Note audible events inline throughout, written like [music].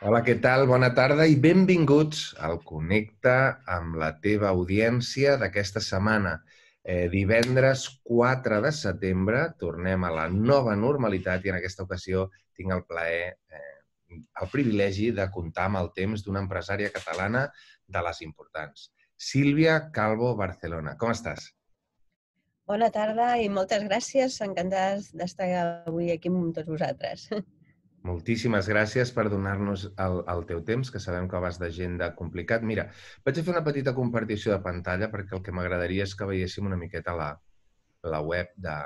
Hola, què tal? Bona tarda i benvinguts al Connecta amb la teva audiència d'aquesta setmana. Eh, divendres 4 de setembre tornem a la nova normalitat i en aquesta ocasió tinc el plaer, eh, el privilegi de comptar amb el temps d'una empresària catalana de les importants. Sílvia Calvo Barcelona. Com estàs? Bona tarda i moltes gràcies. Encantada d'estar avui aquí amb tots vosaltres. [laughs] Moltíssimes gràcies per donar-nos el, el teu temps, que sabem que vas d'agenda complicat. Mira, vaig a fer una petita compartició de pantalla perquè el que m'agradaria és que veiéssim una miqueta la, la web de,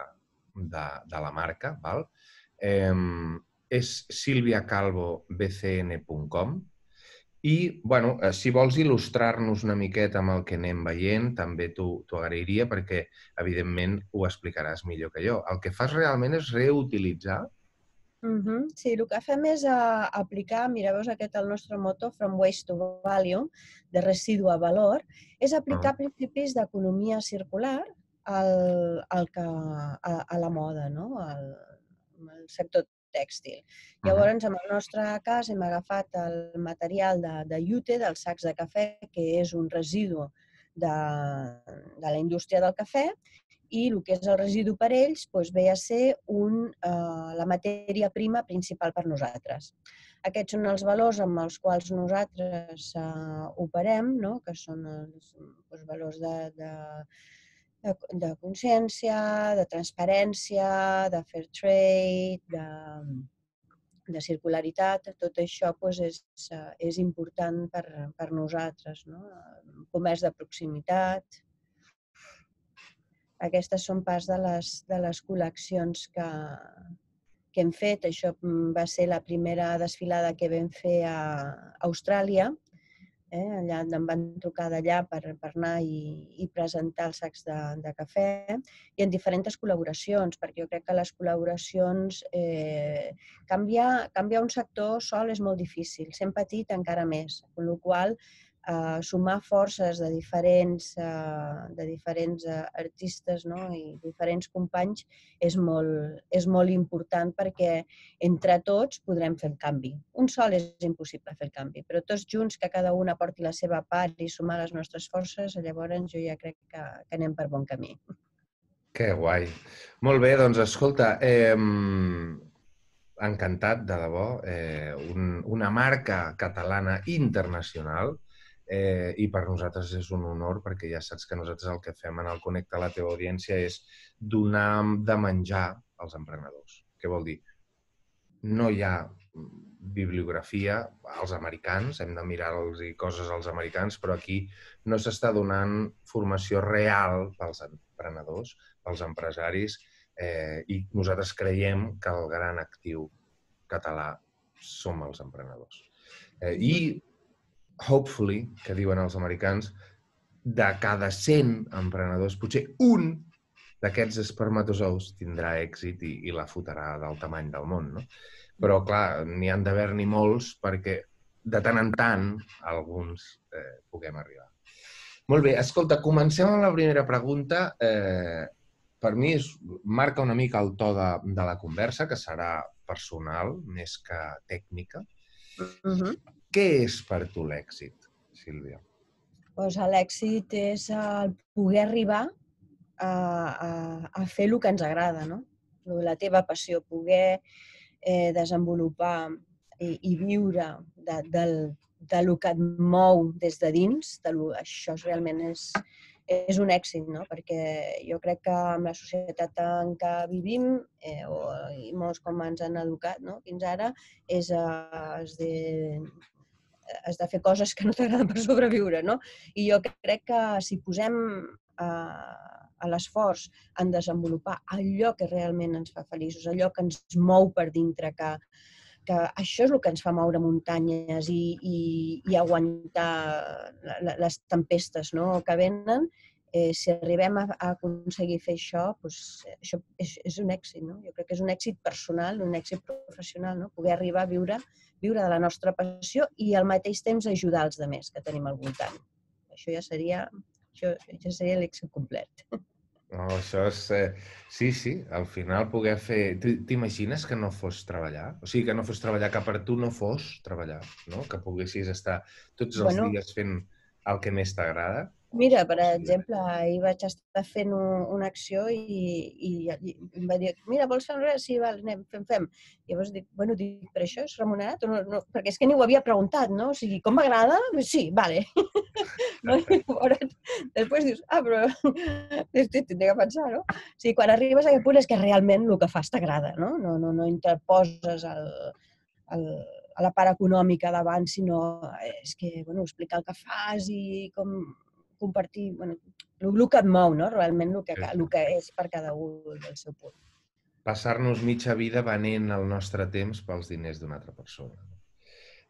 de, de la marca. Val? Eh, és silviacalvobcn.com i, bueno, eh, si vols il·lustrar-nos una miqueta amb el que anem veient, també t'ho agrairia perquè, evidentment, ho explicaràs millor que jo. El que fas realment és reutilitzar Uh -huh. Sí, el que fem és uh, aplicar, mira, veus aquest el nostre moto, From Waste to Value, de residu a valor, és aplicar -huh. principis d'economia circular al, al que, a, a la moda, no? al, al sector tèxtil. Llavors, en el nostre cas, hem agafat el material de, de jute, dels sacs de cafè, que és un residu de, de la indústria del cafè, i el que és el residu per ells doncs ve a ser un, eh, la matèria prima principal per nosaltres. Aquests són els valors amb els quals nosaltres eh, operem, no? que són els doncs, valors de, de, de, de consciència, de transparència, de fair trade, de, de circularitat, tot això doncs, és, és important per, per nosaltres. No? Comerç de proximitat, aquestes són pas de les, de les col·leccions que, que hem fet. Això mm, va ser la primera desfilada que vam fer a Austràlia. Eh? Allà em van trucar d'allà per, per anar i, i presentar els sacs de, de cafè i en diferents col·laboracions, perquè jo crec que les col·laboracions, eh, canviar, canviar un sector sol és molt difícil, sent petit encara més, amb la qual eh, sumar forces de diferents, eh, de diferents eh, artistes no? i diferents companys és molt, és molt important perquè entre tots podrem fer el canvi. Un sol és impossible fer el canvi, però tots junts, que cada un aporti la seva part i sumar les nostres forces, llavors jo ja crec que, que anem per bon camí. Que guai. Molt bé, doncs escolta, eh, encantat, de debò. Eh, un, una marca catalana internacional eh, i per nosaltres és un honor perquè ja saps que nosaltres el que fem en el Connecta la teva audiència és donar de menjar als emprenedors. Què vol dir? No hi ha bibliografia als americans, hem de mirar-los i coses als americans, però aquí no s'està donant formació real pels emprenedors, pels empresaris, eh, i nosaltres creiem que el gran actiu català som els emprenedors. Eh, I hopefully, que diuen els americans, de cada 100 emprenedors, potser un d'aquests espermatozous tindrà èxit i, i la fotrà del tamany del món, no? Però, clar, n'hi han d'haver-n'hi molts perquè de tant en tant alguns eh, puguem arribar. Molt bé, escolta, comencem amb la primera pregunta. Eh, per mi és, marca una mica el to de, de la conversa, que serà personal més que tècnica. Uh -huh. Què és per tu l'èxit, Sílvia? Pues l'èxit és el poder arribar a, a, a fer el que ens agrada, no? La teva passió, poder eh, desenvolupar i, i viure de, del, de lo que et mou des de dins, de lo, això realment és, és un èxit, no? perquè jo crec que amb la societat en què vivim, eh, o, i molts com ens han educat no? fins ara, és, eh, és de, has de fer coses que no t'agraden per sobreviure, no? I jo crec que si posem a, a l'esforç en desenvolupar allò que realment ens fa feliços, allò que ens mou per dintre, que, que això és el que ens fa moure muntanyes i, i, i aguantar les tempestes no? que venen, eh, si arribem a, a aconseguir fer això, doncs, això és, és un èxit. No? Jo crec que és un èxit personal, un èxit professional, no? poder arribar a viure, viure de la nostra passió i al mateix temps ajudar els demés que tenim al voltant. Això ja seria, això ja seria l'èxit complet. No, això és... Eh, sí, sí, al final poder fer... T'imagines que no fos treballar? O sigui, que no fos treballar, que per tu no fos treballar, no? Que poguessis estar tots els bueno, dies fent el que més t'agrada? Mira, per exemple, ahir vaig estar fent un, una acció i, i, i em va dir, mira, vols fer un res? Sí, val, anem, fem, fem. I llavors dic, bueno, dic, però això és remunerat? No, no, perquè és que ni ho havia preguntat, no? O sigui, com m'agrada? Sí, vale. [laughs] no? llavors, després dius, ah, però tindré que pensar, no? O sigui, quan arribes a aquest punt és que realment el que fas t'agrada, no? No, no, no interposes el, el, a la part econòmica davant, sinó és que, bueno, explicar el que fas i com compartir, bueno, el que et mou, no? Realment el que, el que és per cada un del seu punt. Passar-nos mitja vida venent el nostre temps pels diners d'una altra persona.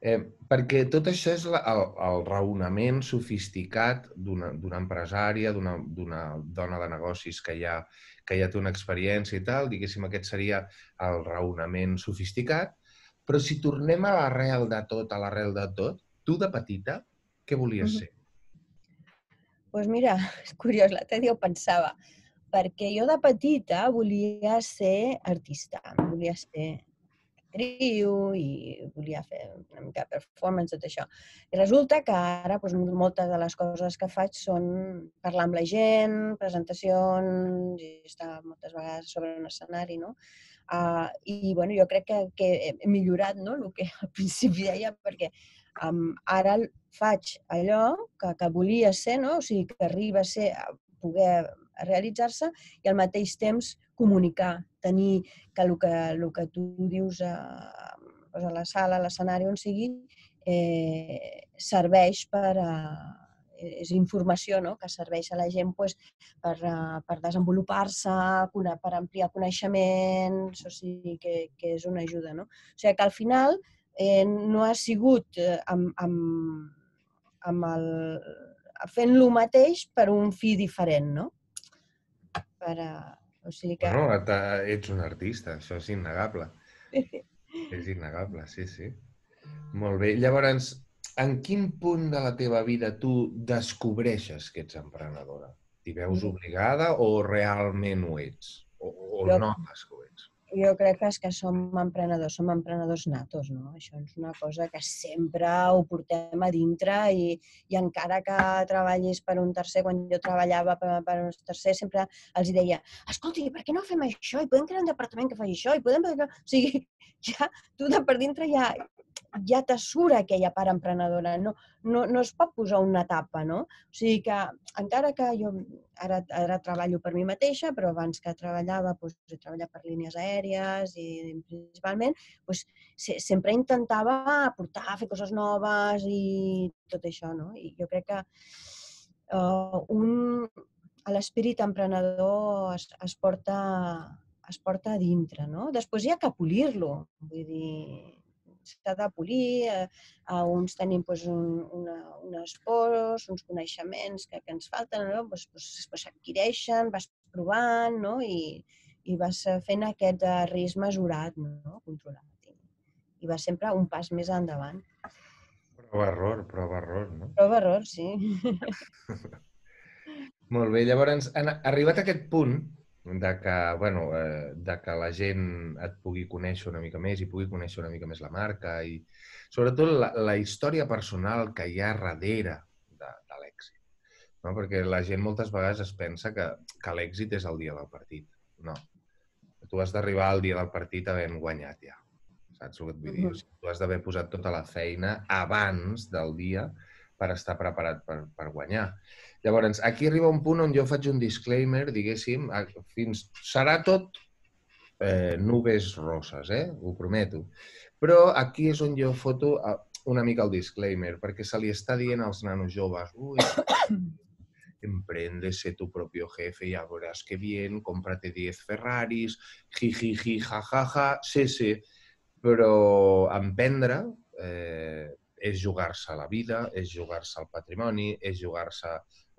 Eh, perquè tot això és la, el, el raonament sofisticat d'una empresària, d'una dona de negocis que ja, que ja té una experiència i tal, diguéssim, aquest seria el raonament sofisticat, però si tornem a l'arrel de tot, a l'arrel de tot, tu de petita, què volies ser? Pues mira, [laughs] és curiós, l'altre dia ho pensava, perquè jo de petita volia ser artista, volia ser actriu i volia fer una mica de performance, tot això. I resulta que ara doncs, moltes de les coses que faig són parlar amb la gent, presentacions, i estar moltes vegades sobre un escenari, no? Uh, I bueno, jo crec que, que he millorat no? el que al [laughs] principi deia, perquè um, ara faig allò que, que volia ser, no? o sigui, que arriba a ser, a poder realitzar-se i al mateix temps comunicar, tenir que el que, el que tu dius a, a la sala, a l'escenari, on sigui, eh, serveix per a, és informació no? que serveix a la gent pues, per, per desenvolupar-se, per ampliar coneixements, o sigui que, que és una ajuda. No? O sigui que al final eh, no ha sigut eh, amb, amb, amb el, fent lo mateix per un fi diferent, no? Per, uh, o sigui que... No, ets un artista, això és innegable. [laughs] és innegable, sí, sí. Molt bé. Llavors, en quin punt de la teva vida tu descobreixes que ets emprenedora? T'hi veus obligada o realment ho ets? O, o jo, notes que ho ets? Jo crec que és que som emprenedors, som emprenedors natos, no? Això és una cosa que sempre ho portem a dintre i, i encara que treballis per un tercer, quan jo treballava per, per un tercer, sempre els deia, escolti, per què no fem això? I podem crear un departament que faci això? I podem... O sigui, [laughs] ja, tu de per dintre ja, ja t'assura aquella part emprenedora, no, no, no es pot posar una etapa, no? O sigui que, encara que jo ara, ara treballo per mi mateixa, però abans que treballava, doncs, he treballat per línies aèries i principalment, doncs, sempre intentava aportar, fer coses noves i tot això, no? I jo crec que uh, un, l'espírit emprenedor es, es porta es porta a dintre, no? Després hi ha que polir-lo, vull dir, s'ha de polir, eh, a uns tenim doncs, un, una, unes pors, uns coneixements que, que ens falten, no? pues, pues, pues s'adquireixen, vas provant no? I, i vas fent aquest risc mesurat, no? controlat. I, I vas sempre un pas més endavant. Prova error, prova error, no? Prova error, sí. [laughs] Molt bé, llavors, en, arribat a aquest punt, de que, bueno, eh, de que la gent et pugui conèixer una mica més i pugui conèixer una mica més la marca i sobretot la, la història personal que hi ha darrere de, de l'èxit. No? Perquè la gent moltes vegades es pensa que, que l'èxit és el dia del partit. No. Tu has d'arribar al dia del partit havent guanyat ja. Saps el que et vull dir? O sigui, tu has d'haver posat tota la feina abans del dia per estar preparat per, per guanyar. Llavors, aquí arriba un punt on jo faig un disclaimer, diguéssim, fins... serà tot eh, nubes roses, eh? Ho prometo. Però aquí és on jo foto una mica el disclaimer, perquè se li està dient als nanos joves ui, emprende, sé tu propio jefe, ya verás que bien, cómprate 10 Ferraris, jijiji, jajaja, sí, sí. Però emprendre eh, és jugar-se la vida, és jugar-se el patrimoni, és jugar-se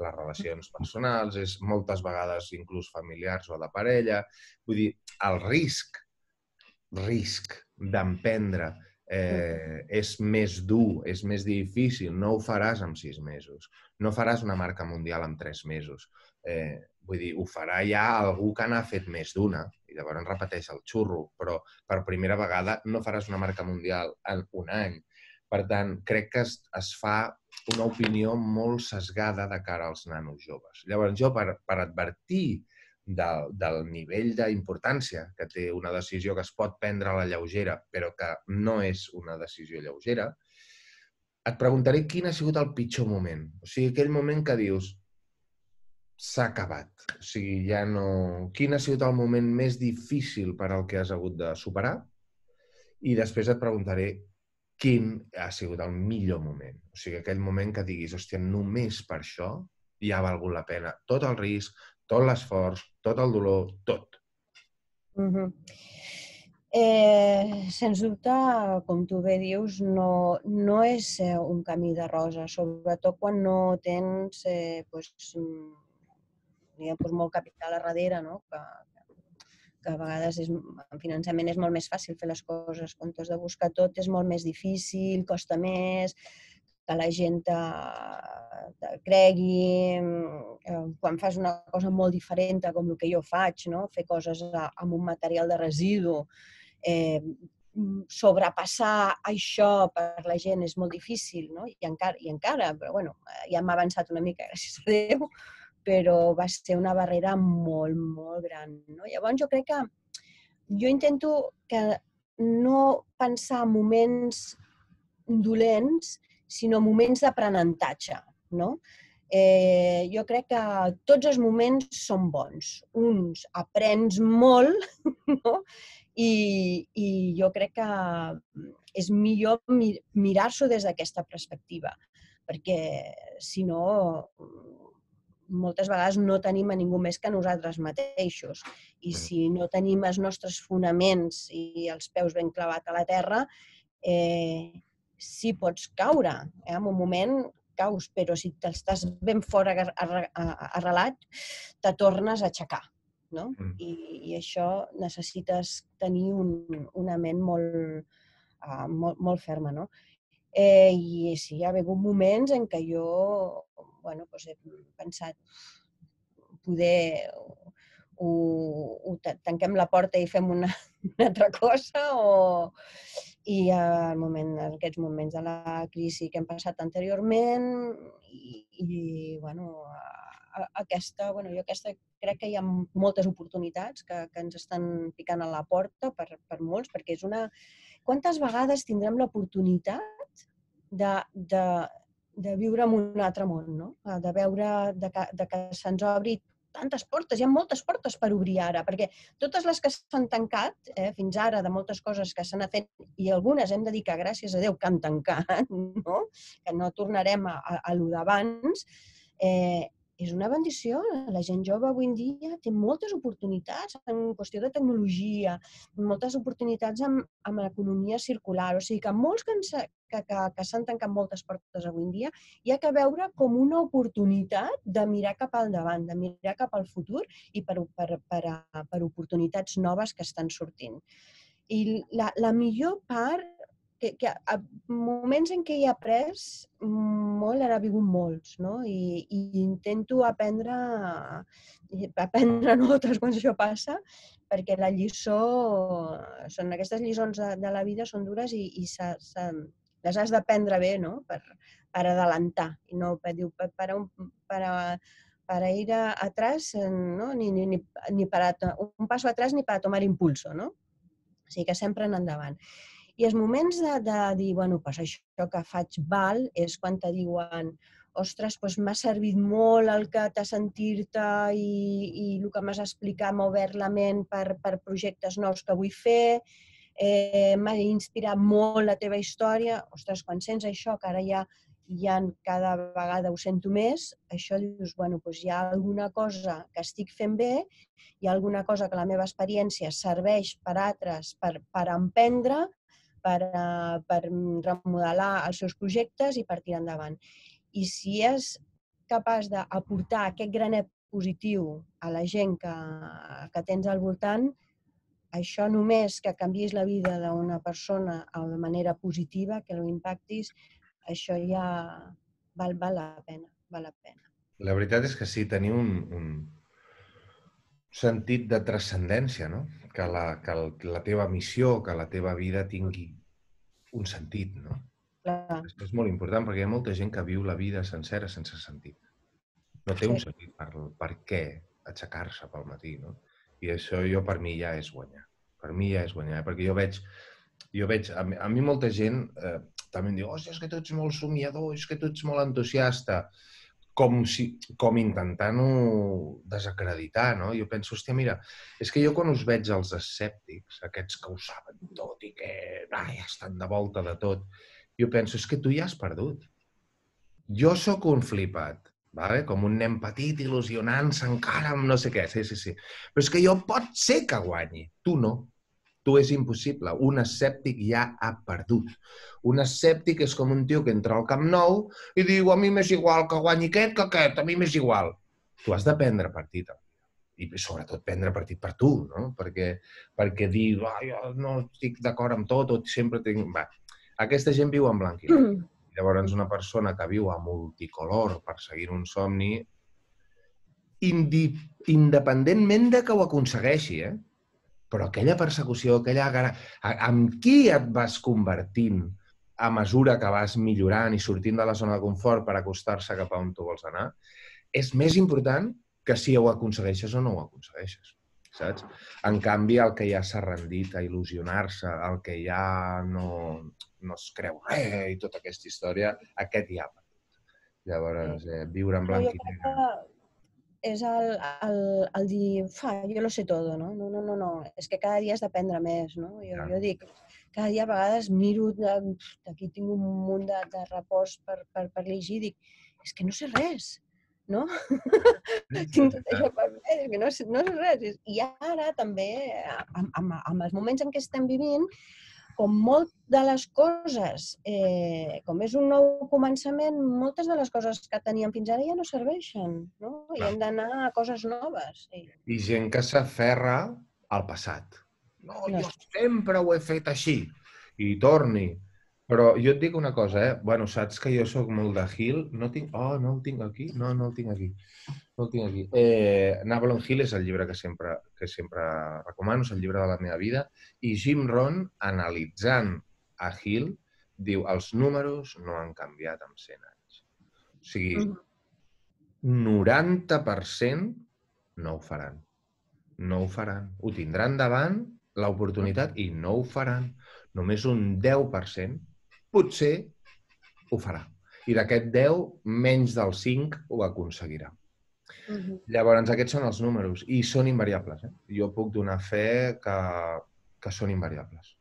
les relacions personals, és moltes vegades inclús familiars o de parella. Vull dir, el risc, risc d'emprendre eh, és més dur, és més difícil, no ho faràs en sis mesos. No faràs una marca mundial en tres mesos. Eh, Vull dir, ho farà ja algú que n'ha fet més d'una i llavors repeteix el xurro, però per primera vegada no faràs una marca mundial en un any. Per tant, crec que es, es fa una opinió molt sesgada de cara als nanos joves. Llavors, jo, per, per advertir del, del nivell d'importància que té una decisió que es pot prendre a la lleugera, però que no és una decisió lleugera, et preguntaré quin ha sigut el pitjor moment. O sigui, aquell moment que dius, s'ha acabat. O sigui, ja no... Quin ha sigut el moment més difícil per al que has hagut de superar? I després et preguntaré quin ha sigut el millor moment. O sigui, aquell moment que diguis, hòstia, només per això ja ha valgut la pena. Tot el risc, tot l'esforç, tot el dolor, tot. Mm -hmm. eh, sens dubte, com tu bé dius, no, no és eh, un camí de rosa, sobretot quan no tens eh, pues, diguem, pues, molt capital a darrere, no? que, que a vegades és, en finançament és molt més fàcil fer les coses. Quan tu has de buscar tot és molt més difícil, costa més, que la gent te, te cregui, eh, quan fas una cosa molt diferent com el que jo faig, no? fer coses amb un material de residu, eh, sobrepassar això per la gent és molt difícil, no? I encara, i encara però bueno, ja m'ha avançat una mica, [laughs] gràcies a Déu, però va ser una barrera molt, molt gran. No? Llavors jo crec que jo intento que no pensar moments dolents, sinó moments d'aprenentatge. No? Eh, jo crec que tots els moments són bons. Uns aprens molt [laughs] no? I, i jo crec que és millor mirar-s'ho des d'aquesta perspectiva, perquè si no moltes vegades no tenim a ningú més que nosaltres mateixos. I si no tenim els nostres fonaments i els peus ben clavats a la terra, eh, sí pots caure. Eh? En un moment caus, però si t'estàs ben fora arrelat, te tornes a aixecar. No? Mm. I, I això necessites tenir un, una ment molt, uh, molt, molt ferma. No? Eh, I sí, hi ha hagut moments en què jo bueno, doncs he pensat poder o, o tanquem la porta i fem una, una altra cosa o, i al moment, en aquests moments de la crisi que hem passat anteriorment i, i bueno, aquesta, bueno, jo aquesta crec que hi ha moltes oportunitats que, que ens estan picant a la porta per, per molts, perquè és una... Quantes vegades tindrem l'oportunitat de, de, de viure en un altre món, no? de veure de que, de que se'ns obri tantes portes, hi ha moltes portes per obrir ara, perquè totes les que s'han tancat eh, fins ara, de moltes coses que s'han fet, i algunes hem de dir que gràcies a Déu que han tancat, [laughs] no? que no tornarem a, a, a lo d'abans, eh, és una bendició. La gent jove avui en dia té moltes oportunitats en qüestió de tecnologia, moltes oportunitats amb, amb l'economia circular. O sigui que molts que, que, que, que s'han tancat moltes portes avui en dia hi ha que veure com una oportunitat de mirar cap al davant, de mirar cap al futur i per, per, per, per oportunitats noves que estan sortint. I la, la millor part que, que a moments en què he après molt, ara vingut molts, no? I, i intento aprendre, aprendre [laughs] notes quan això passa, perquè la lliçó, són aquestes lliçons de, de la vida són dures i, i s ha, s ha, les has d'aprendre bé, no? Per, per adelantar, i no per, diu, per, per, un, per, para ir a, atrás, no? ni, ni, ni, ni para un passo atrás ni para tomar impulso, no? O sigui que sempre en endavant. I els moments de, de dir, bueno, pues això que faig val, és quan te diuen ostres, doncs m'ha servit molt el que t'ha sentir-te i, i el que m'has explicat m'ha obert la ment per, per projectes nous que vull fer, eh, m'ha inspirat molt la teva història. Ostres, quan sents això, que ara ja, ja cada vegada ho sento més, això dius, bueno, doncs hi ha alguna cosa que estic fent bé, hi ha alguna cosa que la meva experiència serveix per altres per, per emprendre per, uh, per remodelar els seus projectes i per tirar endavant. I si és capaç d'aportar aquest granet positiu a la gent que, que tens al voltant, això només que canvis la vida d'una persona de manera positiva, que l'impactis, això ja val, val la pena, val la pena. La veritat és que sí, tenir un, un, sentit de transcendència, no? Que la, que el, la teva missió, que la teva vida tingui un sentit, no? Clar. Això és molt important perquè hi ha molta gent que viu la vida sencera sense sentit. No té un Sí. sentit per, per què aixecar-se pel matí, no? I això jo per mi ja és guanyar. Per mi ja és guanyar, eh? perquè jo veig, jo veig, a mi, a mi molta gent eh, també em diu, hòstia, és que tu ets molt somiador, és que tu ets molt entusiasta, com, si, com intentant-ho desacreditar, no? Jo penso, hòstia, mira, és que jo quan us veig els escèptics, aquests que ho saben tot i que ai, estan de volta de tot, jo penso, és que tu ja has perdut. Jo sóc un flipat, vale? com un nen petit il·lusionant-se encara amb no sé què, sí, sí, sí. Però és que jo pot ser que guanyi, tu no. Tu és impossible. Un escèptic ja ha perdut. Un escèptic és com un tio que entra al Camp Nou i diu a mi m'és igual que guanyi aquest que aquest, a mi m'és igual. Tu has de prendre partit. I sobretot prendre partit per tu, no? Perquè, perquè dir, jo no estic d'acord amb tot, o sempre tinc... Va, aquesta gent viu en blanc i negre. Llavors, una persona que viu a multicolor perseguint un somni, indi independentment de que ho aconsegueixi, eh? Però aquella persecució, aquella... gara- a- amb qui et vas convertint a mesura que vas millorant i sortint de la zona de confort per acostar-se cap a on tu vols anar, és més important que si ho aconsegueixes o no ho aconsegueixes. Saps? En canvi, el que ja s'ha rendit a il·lusionar-se, el que ja no, no es creu res i tota aquesta història, aquest ja ha. Llavors, eh, viure en blanc i negre... és el, el, el dir, fa, jo lo sé todo, no? No, no, no, no. És que cada dia has d'aprendre més, no? Jo, jo dic, cada dia a vegades miro, de- aquí tinc un munt de, de repòs per, per, per llegir, dic, és que no sé res, no? tinc tot això per fer, és que no, no sé res. I ara també, amb, amb, amb els moments en què estem vivint, com molt de les coses, eh, com és un nou començament, moltes de les coses que teníem fins ara ja no serveixen, no? I hem d'anar a coses noves. I, I gent que s'aferra al passat. No, No. jo sempre ho he fet així. I torni. Però jo et dic una cosa, eh? Bueno, saps que jo sóc molt de Hill. No tinc... Oh, no el tinc aquí? No, no el tinc aquí. No el tinc aquí. Eh, Napoleon Hill és el llibre que sempre, que sempre recomano, és el llibre de la meva vida. I Jim Rohn, analitzant a Hill, diu els números no han canviat en 100 anys. O sigui, Mhm. 90% no ho faran. No ho faran. Ho tindran davant l'oportunitat i no ho faran. Només un 10% potser ho farà. I d'aquest 10, menys del 5 ho aconseguirà. Mhm. Llavors, aquests són els números i són invariables. Eh? Jo puc donar fe que, que són invariables.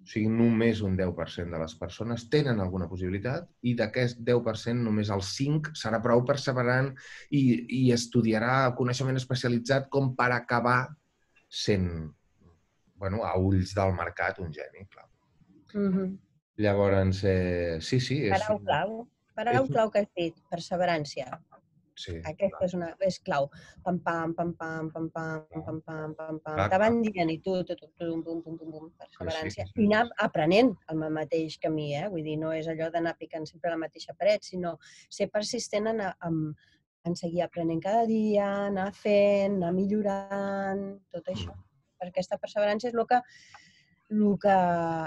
O sigui, només un 10% de les persones tenen alguna possibilitat i d'aquest 10% només el 5 serà prou perseverant i, i estudiarà coneixement especialitzat com per acabar sent, bueno, a ulls del mercat, un geni, clar. Mhm. Llavors, eh, sí, sí. És, Parau clau. Parau és- clau que has dit, perseverància. sí, Aquesta és, una, és clau. Pam, pam, pam, pam, pam, pam, Clar. pam, pam, pam, pam. Clar, Te van dient i tu, tu, tu, tu, pum, pum, pum, pum, perseverància. sí, sí. I anar aprenent el mateix camí, eh? Vull dir, no és allò d'anar picant sempre la mateixa paret, sinó ser persistent en, en, en seguir aprenent cada dia, anar fent, anar millorant, tot això. Perquè aquesta perseverància és el que, el que,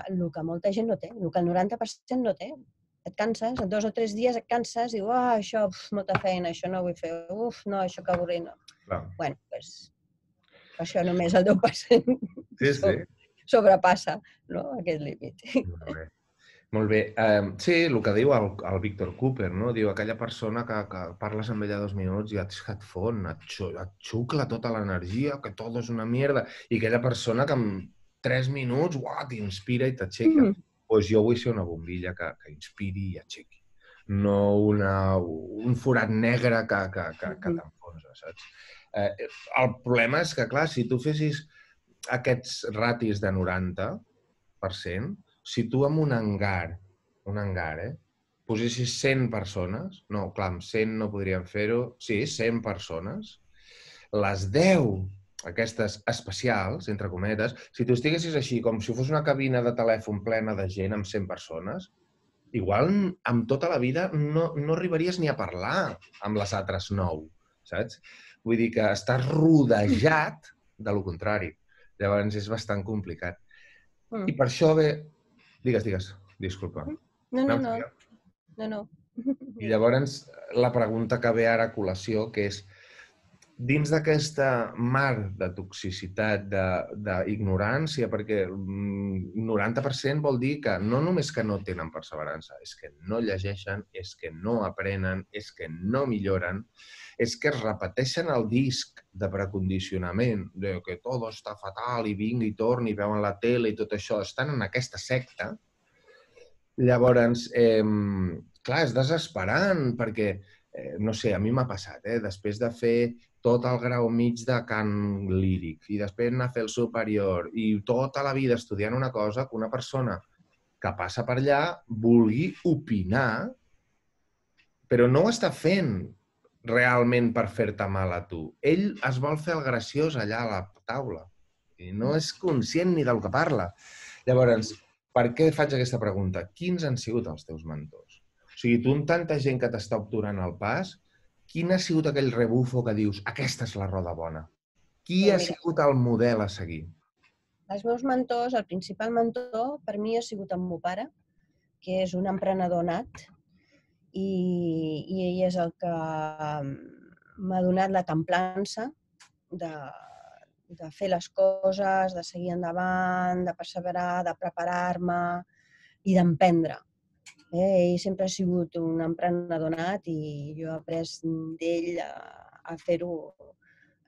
el que molta gent no té, el que el 90% no té. Et canses, en dos o tres dies et canses i dius, ah, això, uf, molta feina, això no ho vull fer, uf, no, això que avorrit, no. Clar. Bueno, doncs, això només el 10% sí, sí. sobrepassa no, aquest límit. Molt bé. Eh. Um, sí, el que diu el, el Víctor Cooper, no? Diu, aquella persona que, que parles amb ella dos minuts i et, et fon, et, xu, et xucla tota l'energia, que tot és una mierda, i aquella persona que amb 3 minuts, uah, t'inspira i t'aixeca. Mm. Pues jo vull ser una bombilla que, que inspiri i aixequi. No una, un forat negre que, que, que, que mm-hmm. t'enfonsa, saps? Eh, el problema és que, clar, si tu fessis aquests ratis de 90%, si tu en un hangar, un hangar, eh, posessis 100 persones, no, clar, amb 100 no podríem fer-ho, sí, 100 persones, les 10 aquestes especials, entre cometes, si tu estiguessis així, com si fos una cabina de telèfon plena de gent amb 100 persones, igual amb tota la vida no, no arribaries ni a parlar amb les altres 9, saps? Vull dir que estàs rodejat de lo contrari. Llavors és bastant complicat. Mm. I per això ve... Digues, digues, disculpa. No, no, no. dir- No, no. I llavors la pregunta que ve ara a col·lació, que és, dins d'aquesta mar de toxicitat, d'ignorància, perquè mm, 90% vol dir que no només que no tenen perseverança, és que no llegeixen, és que no aprenen, és que no milloren, és que es repeteixen el disc de precondicionament, de que tot està fatal i vinga i torni, i veuen la tele i tot això, estan en aquesta secta, Llavors, eh, clar, és desesperant perquè, eh, no sé, a mi m'ha passat, eh, després de fer tot el grau mig de cant líric i després anar a fer el superior i tota la vida estudiant una cosa que una persona que passa per allà vulgui opinar, però no ho està fent realment per fer-te mal a tu. Ell es vol fer el graciós allà a la taula i no és conscient ni del que parla. Llavors, per què faig aquesta pregunta? Quins han sigut els teus mentors? O sigui, tu amb tanta gent que t'està obturant el pas, quin ha sigut aquell rebufo que dius aquesta és la roda bona? Qui ha sigut el model a seguir? Els meus mentors, el principal mentor per mi ha sigut el meu pare, que és un emprenedor nat i, i ell és el que m'ha donat la templança de, de fer les coses, de seguir endavant, de perseverar, de preparar-me i d'emprendre. Eh, ell sempre ha sigut un emprenedor nat i jo he après d'ell a, a fer-ho,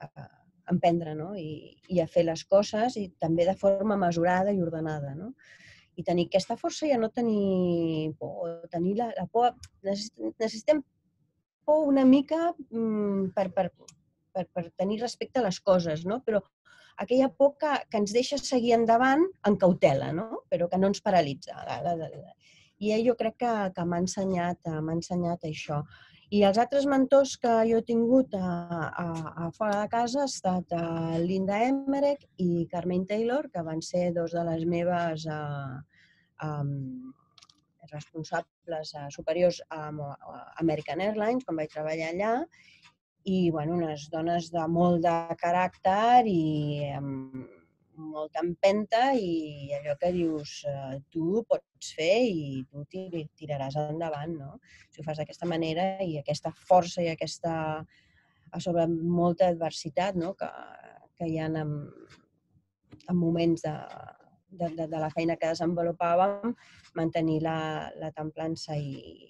a, a emprendre no? I, i a fer les coses i també de forma mesurada i ordenada. No? I tenir aquesta força i a no tenir por, tenir la, la por. Necessitem, por una mica mm, per, per, per, per tenir respecte a les coses, no? però aquella por que, que ens deixa seguir endavant en cautela, no? però que no ens paralitza. La, la, la. I ell jo crec que, que m'ha ensenyat, eh, m'ha ensenyat això. I els altres mentors que jo he tingut a, a, a fora de casa ha estat a Linda Emmerich i Carmen Taylor, que van ser dos de les meves uh, um, responsables uh, superiors a, a American Airlines, quan vaig treballar allà, i bueno, unes dones de molt de caràcter i amb molta empenta i allò que dius, eh, tu ho pots fer i tu tir tiraràs endavant, no? Si ho fas d'aquesta manera i aquesta força i aquesta, a sobre molta adversitat, no? Que, que hi ha en, en moments de, de, de, de la feina que desenvolupàvem, mantenir la, la templança i,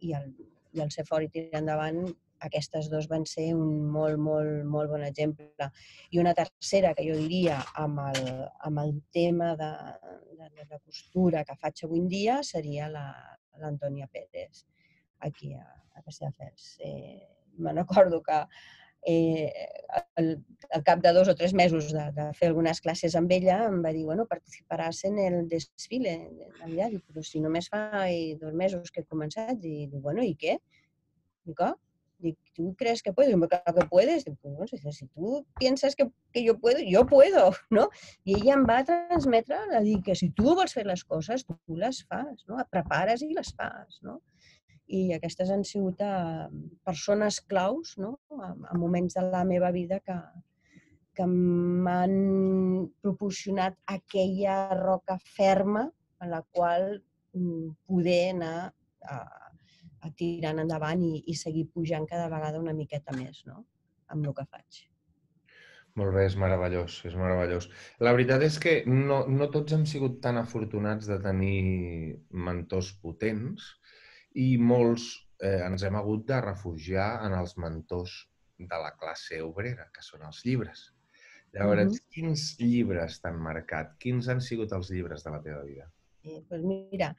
i, el, i el ser fort i tirar endavant aquestes dos van ser un molt, molt, molt bon exemple. I una tercera, que jo diria, amb el, amb el tema de, de, de la costura que faig avui en dia, seria l'Antònia la, Pérez, aquí a, a Castelldefels. Eh, me'n recordo que eh, al, cap de dos o tres mesos de, de fer algunes classes amb ella em va dir, bueno, participaràs en el desfile de Navidad. Dic, però si només fa eh, dos mesos que he començat. I dic, bueno, i què? Dic, oh, ¿tú crees que puedo? Digo, claro que puedes. Dic, bueno, si, tú piensas que, que yo puedo, yo puedo, [laughs] no? I ella em va transmetre a dir que si tu vols fer les coses, tu les fas, no? Et prepares i les fas, no? I aquestes han sigut uh, persones claus, no? A, a moments de la meva vida que, que m'han proporcionat aquella roca ferma en la qual mm, poder anar a, a tirant endavant i, i seguir pujant cada vegada una miqueta més no? amb el que faig. Molt bé, és meravellós, és meravellós. La veritat és que no, no tots hem sigut tan afortunats de tenir mentors potents i molts eh, ens hem hagut de refugiar en els mentors de la classe obrera, que són els llibres. Llavors, mm -hmm. quins llibres t'han marcat? Quins han sigut els llibres de la teva vida? Eh, doncs mira,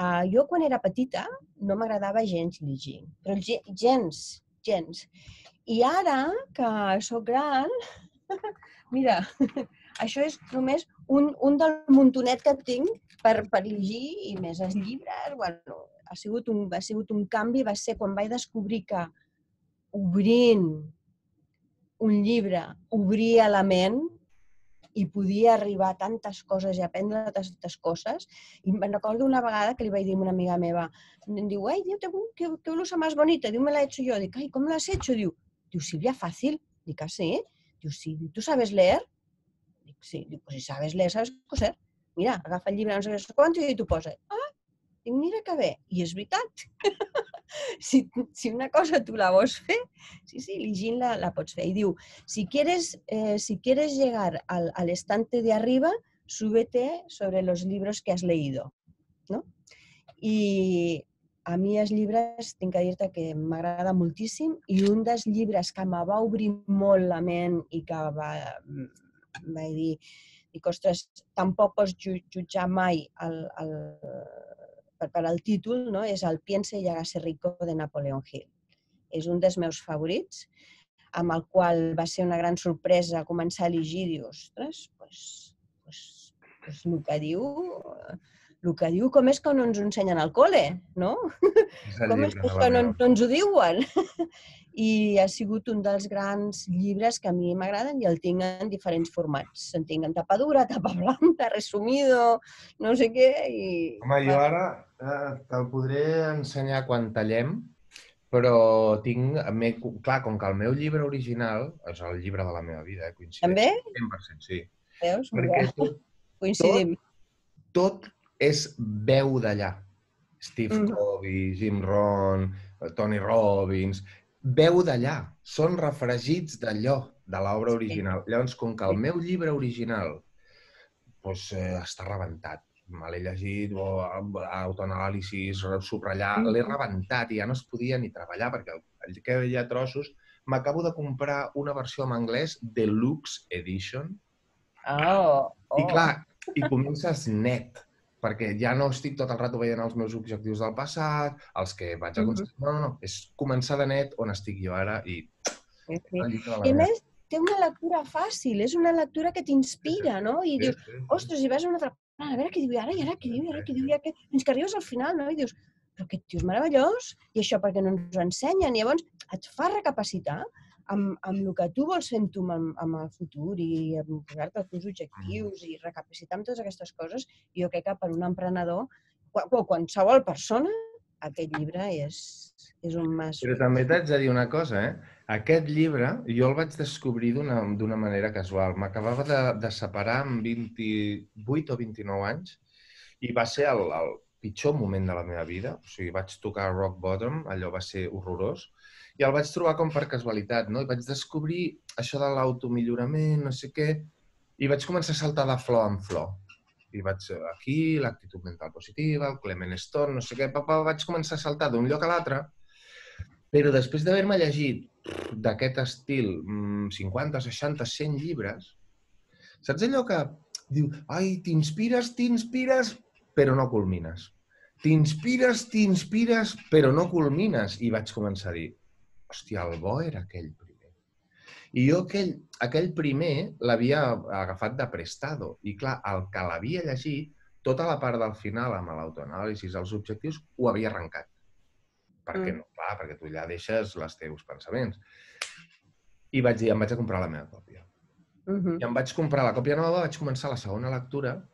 Uh, jo, quan era petita, no m'agradava gens llegir, però gens, gens. I ara que sóc gran, [laughs] mira, [laughs] això és només un, un del muntonet que tinc per, per llegir i més els llibres. Bueno, ha sigut, un, ha sigut un canvi, va ser quan vaig descobrir que obrint un llibre obria la ment i podia arribar a tantes coses i aprendre tantes coses. I me'n recordo una vegada que li vaig dir a una amiga meva, em diu, ai, Diu, que, que blusa más bonita, diu, me la he hecho yo. Dic, ai, com l'has hecho? Diu, diu, Sílvia, fàcil. Dic, ah, sí? Diu, sí. ¿tú sabes leer? Dic, sí. Diu, pues si sabes leer, sabes coser. Mira, agafa el llibre, no sé què, quant, i t'ho posa. Ah, dic, mira que bé. I és veritat. [laughs] si, si una cosa tu la vols fer, sí, sí, llegint la, la pots fer. I diu, si quieres, eh, si quieres llegar al, al estante de arriba, súbete sobre los libros que has leído. No? I a mi els llibres, tinc que dir-te que m'agrada moltíssim i un dels llibres que me va obrir molt la ment i que va, vaig dir, dic, ostres, tampoc pots jutjar mai el, el, per, per al títol, no? és el Piense y hágase rico de Napoleon Hill. És un dels meus favorits, amb el qual va ser una gran sorpresa començar a llegir, dius, ostres, pues, pues, pues el que diu el que diu com és que no ens ho ensenyen al col·le, no? Com és que no, no ens ho diuen? I ha sigut un dels grans llibres que a mi m'agraden i el tinc en diferents formats. En tinc en tapa dura, tapa [laughs] blanca, resumido, no sé què. I... Home, jo ara eh, te'l podré ensenyar quan tallem, però tinc... Clar, com que el meu llibre original és el llibre de la meva vida, eh, coincideix. També? 100%, sí. Veus? Perquè tot, Coincidim. tot és veu d'allà. Steve Mhm. Covey, Jim Rohn, Tony Robbins, veu d'allà. Són refregits d'allò, de l'obra Sí. original. Llavors, com que el meu llibre original doncs, eh, està rebentat, me l'he llegit, o, autoanàlisis, subratllar, l'he rebentat i ja no es podia ni treballar perquè el, el que hi ha trossos. M'acabo de comprar una versió en anglès Deluxe Edition, Oh, oh. i clar, i comences net, perquè ja no estic tot el rato veient els meus objectius del passat, els que vaig Mhm. aconseguir. No, no, no, és començar de net on estic jo ara i Sí, sí. I més, té una lectura fàcil, és una lectura que t'inspira, no? I Sí, dius, sí, ostres, i vas a una altra... "Ah, A veure què diu ara, i ara què diu, i ara què diu, i ara què... Fins que arribes al final, no? I dius, però aquest tio és meravellós, i això perquè no ens ho ensenyen? I llavors et fa recapacitar amb, amb el que tu vols fer amb tu amb, amb el futur i amb posar-te els teus objectius i recapacitar amb totes aquestes coses. Jo crec que per un emprenedor, quan, qualsevol persona, aquest llibre és, és un mas. Però també t'haig de dir una cosa, eh? Aquest llibre jo el vaig descobrir d'una manera casual. M'acabava de, de separar amb 28 o 29 anys i va ser el, el pitjor moment de la meva vida. O sigui, vaig tocar rock bottom, allò va ser horrorós, i el vaig trobar com per casualitat, no? I vaig descobrir això de l'automillorament, no sé què, i vaig començar a saltar de flor en flor. I vaig eh, aquí, l'actitud mental positiva, el Clement Stone, no sé què, pa, pa, vaig començar a saltar d'un lloc a l'altre, però després d'haver-me llegit d'aquest estil mm, 50, 60, 100 llibres, saps allò que diu, ai, t'inspires, t'inspires, però no culmines. T'inspires, t'inspires, però no culmines. I vaig començar a dir, hòstia, el bo era aquell primer. I jo aquell, aquell primer l'havia agafat de prestado. I clar, el que l'havia llegit, tota la part del final amb l'autoanàlisi, els objectius, ho havia arrencat. Perquè Mm. no, clar, perquè tu ja deixes els teus pensaments. I vaig dir, em vaig a comprar la meva còpia. Mhm. I em vaig comprar la còpia nova, vaig començar la segona lectura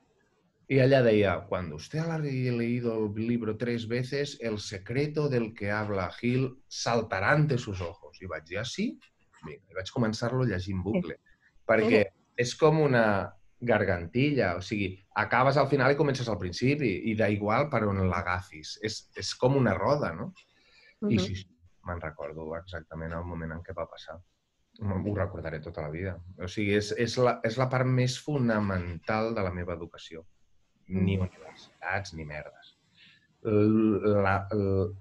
y ella deia, cuando usted ha leído el libro tres veces, el secreto del que habla Gil saltará ante sus ojos. I vaig dir, ah, sí? Vinga, i vaig començar-lo en bucle. Perquè és com una gargantilla, o sigui, acabes al final i comences al principi, i da igual per on l'agafis. És, és com una roda, no? I Mhm. sí, sí, me'n recordo exactament el moment en què va passar. Ho recordaré tota la vida. O sigui, és, és, la, és la part més fonamental de la meva educació. Ni Mm. universitats ni merdes. L- La, el,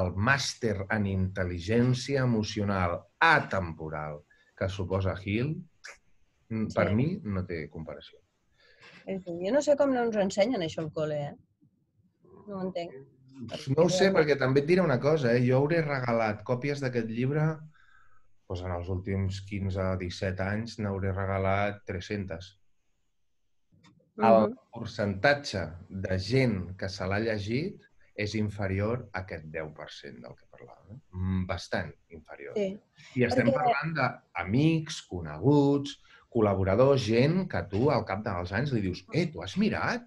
el màster en intel·ligència emocional atemporal que suposa Hill, mm, per Sí. mi no té comparació. Jo no sé com no ens ho ensenyen, això, al col·le, eh? No ho entenc. No ho sé, perquè també et diré una cosa, eh? jo hauré regalat còpies d'aquest llibre doncs en els últims 15-17 anys n'hauré regalat 300. El percentatge de gent que se l'ha llegit és inferior a aquest 10% del que parlàvem. Eh? Mm, Bastant inferior. Sí. I estem perquè- parlant d'amics, coneguts, col·laboradors, gent que tu al cap dels anys li dius eh, tu has mirat?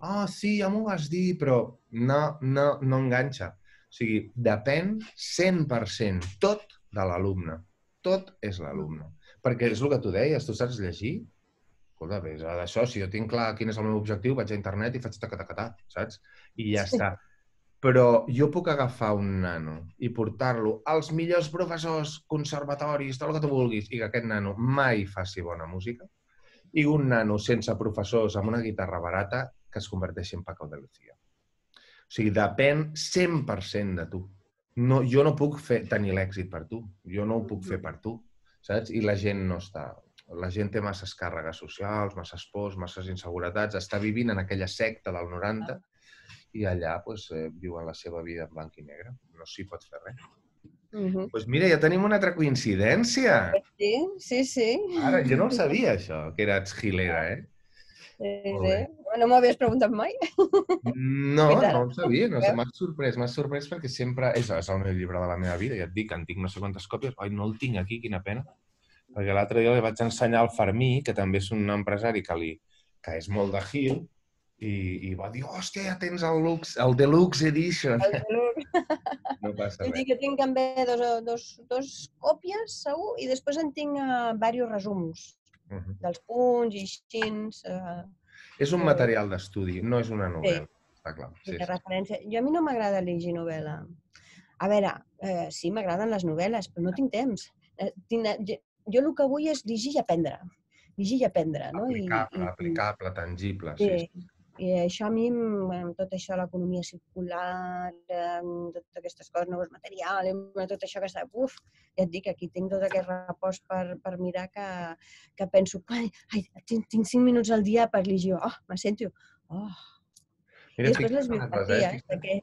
Ah, sí, ja m'ho vas dir, però no, no, no enganxa. O sigui, depèn 100% tot de l'alumne. Tot és l'alumne. Perquè és el que tu deies, tu saps llegir? Escolta, bé, d'això, si jo tinc clar quin és el meu objectiu, vaig a internet i faig tacatacatà, saps? I ja sí. està. Però jo puc agafar un nano i portar-lo als millors professors, conservatoris, tot el que tu vulguis, i que aquest nano mai faci bona música, i un nano sense professors amb una guitarra barata que es converteixi en Paco de Lucía. O sigui, depèn 100% de tu. No, jo no puc fer, tenir l'èxit per tu. Jo no ho puc fer per tu, saps? I la gent no està... La gent té masses càrregues socials, masses pors, masses inseguretats, està vivint en aquella secta del 90 i allà pues, eh, viuen la seva vida en blanc i negre. No s'hi pot fer res. Uh -huh. pues mira, ja tenim una altra coincidència. Sí, sí, sí. Ara, jo no ho sabia, això, que eres gilera, eh? Sí, sí. No m'ho havies preguntat mai? No, no ho sabia. No, m'ha sorprès, m'ha sorprès perquè sempre... És, és el meu llibre de la meva vida, ja et dic, en tinc no sé quantes còpies. Ai, no el tinc aquí, quina pena. Perquè l'altre dia li vaig ensenyar al Fermí, que també és un empresari que, li, que és molt de Gil, i, i va dir, hòstia, ja tens el, Lux, el Deluxe Edition. El Deluxe. [laughs] no passa res. que tinc també dos, dos, dos còpies, segur, i després en tinc uh, diversos resums uh -huh. dels punts i xins. Uh, és un material d'estudi, no és una novel·la, sí. està clar. Sí, sí. referència. Jo a mi no m'agrada llegir novel·la. A veure, eh, sí, m'agraden les novel·les, però no tinc temps. Eh, tinc, jo el que vull és llegir i aprendre. Llegir i aprendre, no? Aplicable, I, aplicable, tangible, sí. sí. I això a mi, amb tot això, l'economia circular, amb totes aquestes coses, nous materials, amb tot això que està... Uf, ja et dic, aquí tinc tot aquest repòs per, per mirar que, que penso, ai, ai tinc, tinc cinc minuts al dia per llegir. Oh, me sento... Oh. Mira, I després les biografies, eh? que...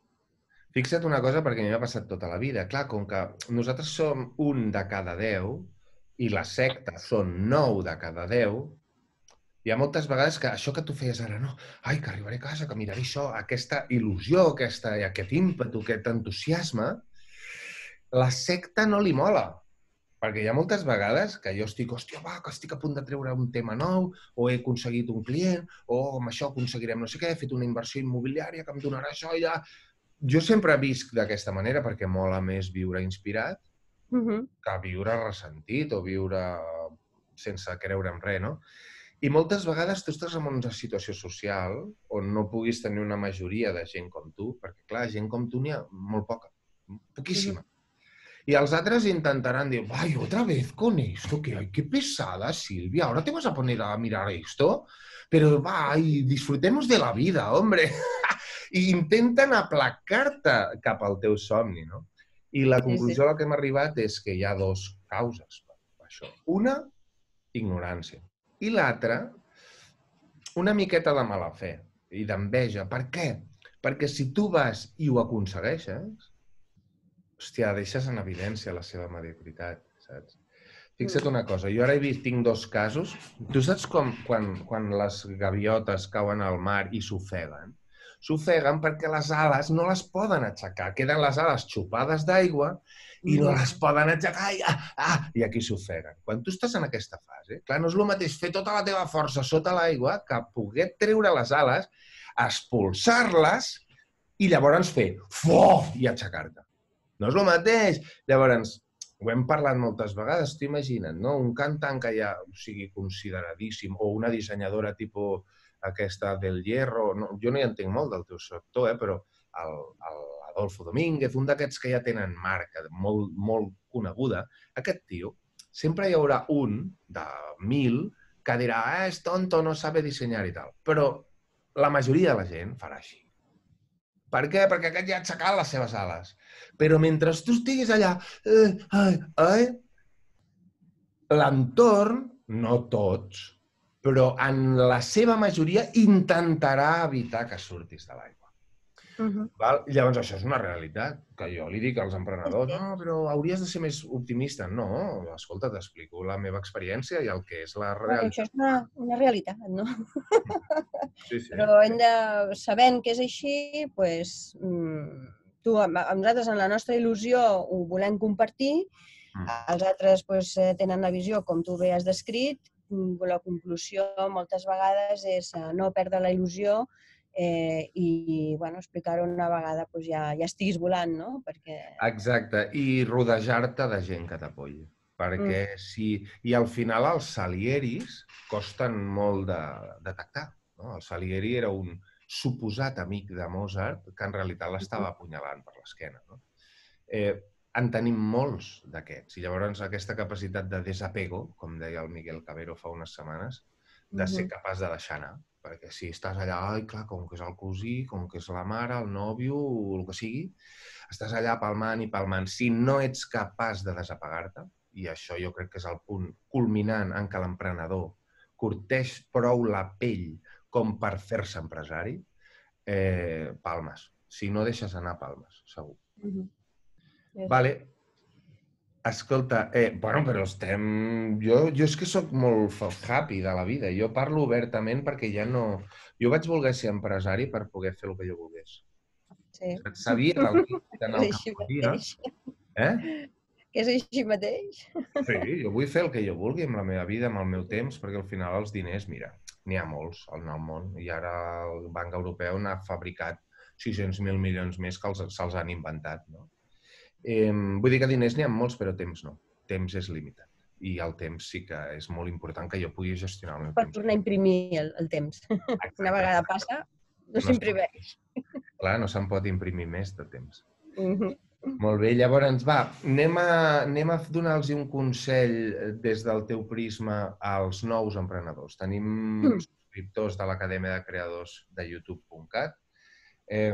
Fixa't una cosa, perquè a mi m'ha passat tota la vida. Clar, com que nosaltres som un de cada deu i la secta són nou de cada deu, hi ha moltes vegades que això que tu feies ara, no? Ai, que arribaré a casa, que miraré això, aquesta il·lusió, aquesta, aquest ímpetu, aquest entusiasme, la secta no li mola. Perquè hi ha moltes vegades que jo estic, hòstia, va, que estic a punt de treure un tema nou, o he aconseguit un client, o amb això aconseguirem no sé què, he fet una inversió immobiliària que em donarà això i. Jo sempre visc d'aquesta manera perquè mola més viure inspirat uh -huh. que viure ressentit o viure sense creure en res, no? I moltes vegades tu estàs en una situació social on no puguis tenir una majoria de gent com tu, perquè, clar, gent com tu n'hi ha molt poca, poquíssima. I els altres intentaran dir, ¡ay, otra vez con esto! Que, ay, qué pesada, Silvia, ahora te vas a poner a mirar esto. Pero va, y disfrutemos de la vida, hombre. [laughs] I intenten aplacar-te cap al teu somni, no? I la conclusió a la que hem arribat és que hi ha dos causes per això. Una, ignorància i l'altre, una miqueta de mala fe i d'enveja. Per què? Perquè si tu vas i ho aconsegueixes, hòstia, deixes en evidència la seva mediocritat, saps? Fixa't mm. una cosa, jo ara he vist, tinc dos casos. Tu saps com, quan, quan les gaviotes cauen al mar i s'ofeguen? S'ofeguen perquè les ales no les poden aixecar. Queden les ales xupades d'aigua i no les poden aixecar i, ah, ah, i aquí s'ofeguen. Quan tu estàs en aquesta fase, clar, no és el mateix fer tota la teva força sota l'aigua que poder treure les ales, expulsar-les i llavors fer fof i aixecar-te. No és el mateix. Llavors, ho hem parlat moltes vegades, t'ho imagina't, no? Un cantant que ja o sigui consideradíssim o una dissenyadora tipus aquesta del Hierro, no, jo no hi entenc molt del teu sector, eh, però el, el Adolfo Domínguez, un d'aquests que ja tenen marca molt, molt coneguda, aquest tio, sempre hi haurà un de mil que dirà, ah, és tonto, no sabe dissenyar i tal. Però la majoria de la gent farà així. Per què? Perquè aquest ja ha aixecat les seves ales. Però mentre tu estiguis allà, eh, ai, ai, l'entorn, no tots, però en la seva majoria intentarà evitar que surtis de l'aigua. Uh -huh. Val? Llavors, això és una realitat, que jo li dic als emprenedors, no, però hauries de ser més optimista. No, escolta, t'explico la meva experiència i el que és la realitat. Això és una, una realitat, no? [laughs] Sí, sí. Però hem de, sabent que és així, pues, mm, tu, amb, amb nosaltres, en la nostra il·lusió, ho volem compartir, mm. els altres pues, eh, tenen la visió com tu bé has descrit, la conclusió moltes vegades és eh, no perdre la il·lusió eh, i bueno, explicar-ho una vegada doncs ja, ja estiguis volant, no? Perquè... Exacte, i rodejar-te de gent que t'apoyi. perquè mm. si... I al final els salieris costen molt de detectar. No? El Salieri era un suposat amic de Mozart que en realitat l'estava apunyalant per l'esquena. No? Eh, en tenim molts d'aquests. I llavors aquesta capacitat de desapego, com deia el Miguel Cabero fa unes setmanes, de ser capaç de deixar anar. Perquè si estàs allà, ai, clar, com que és el cosí, com que és la mare, el nòvio, el que sigui, estàs allà palmant i palmant. Si no ets capaç de desapegar-te, i això jo crec que és el punt culminant en què l'emprenedor curteix prou la pell com per fer-se empresari, eh, palmes. Si no deixes anar, palmes, segur. Mm -hmm. Vale. Escolta, eh, bueno, però estem... Jo, jo és que sóc molt happy de la vida. Jo parlo obertament perquè ja no... Jo vaig voler ser empresari per poder fer el que jo volgués. Sí. Sabia el que el que podia. Eh? Que és així mateix. Sí, jo vull fer el que jo vulgui amb la meva vida, amb el meu temps, perquè al final els diners, mira, n'hi ha molts al món i ara el Banc Europeu n'ha fabricat 600.000 milions més que se'ls han inventat. No? Eh, vull dir que diners n'hi ha molts, però temps no. Temps és limitat. I el temps sí que és molt important que jo pugui gestionar el meu per temps. Per tornar a imprimir el, el temps. [laughs] Exacte. Una vegada passa, no, no s'imprimeix. Clar, no se'n pot imprimir més de temps. Mm -hmm. Molt bé, llavors, va, anem a, anem a donar-los un consell eh, des del teu prisma als nous emprenedors. Tenim mm. subscriptors de l'Acadèmia de Creadors de youtube.cat. Eh,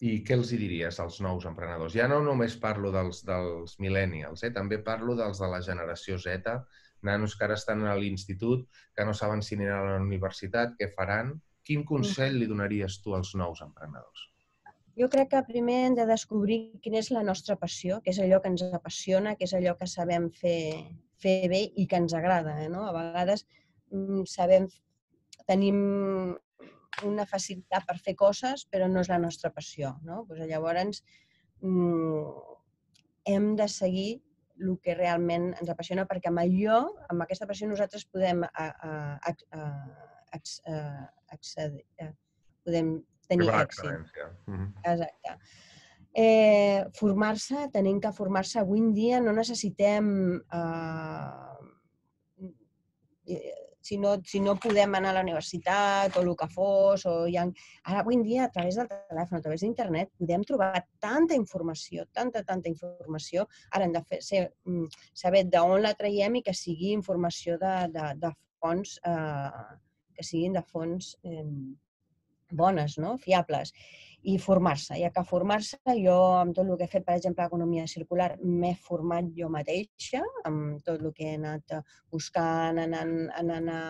I què els hi diries als nous emprenedors? Ja no només parlo dels, dels millennials, eh? també parlo dels de la generació Z, nanos que ara estan a l'institut, que no saben si aniran a la universitat, què faran. Quin consell li donaries tu als nous emprenedors? Jo crec que primer hem de descobrir quina és la nostra passió, què és allò que ens apassiona, què és allò que sabem fer, fer bé i que ens agrada. Eh, no? A vegades mm, sabem, tenim una facilitat per fer coses, però no és la nostra passió. No? Pues llavors, mm, hem de seguir el que realment ens apassiona, perquè amb allò, amb aquesta passió, nosaltres podem, a, a, a, a, a, a, accedir, a, podem tenir èxit. Mm -hmm. Exacte. Eh, formar-se, tenim que formar-se. Avui en dia no necessitem... Eh, si no, si no podem anar a la universitat o el que fos, o ha... ara avui en dia a través del telèfon, a través d'internet, podem trobar tanta informació, tanta, tanta informació. Ara hem de fer, ser, mm, saber d'on la traiem i que sigui informació de, de, de fonts, eh, que siguin de fonts eh, bones, no? fiables, i formar-se. Ja que formar-se, jo amb tot el que he fet, per exemple, economia circular, m'he format jo mateixa, amb tot el que he anat buscant, anant, anant a